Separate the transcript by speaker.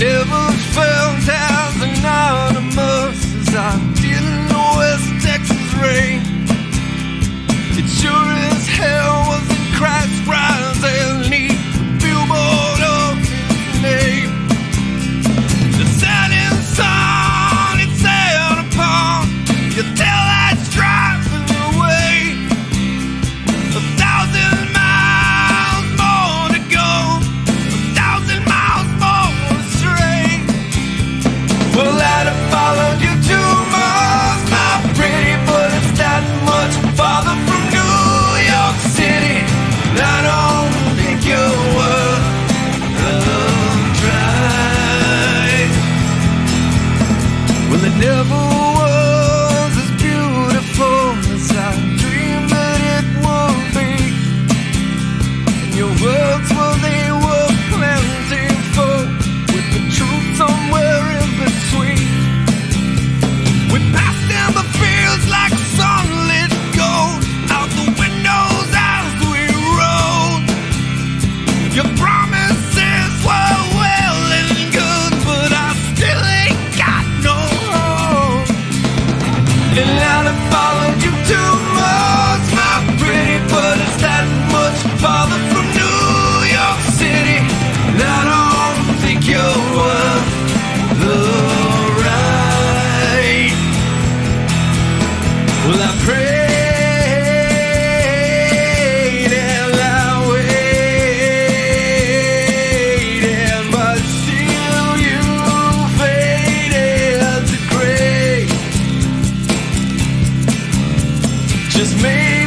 Speaker 1: never Well, I'd Just maybe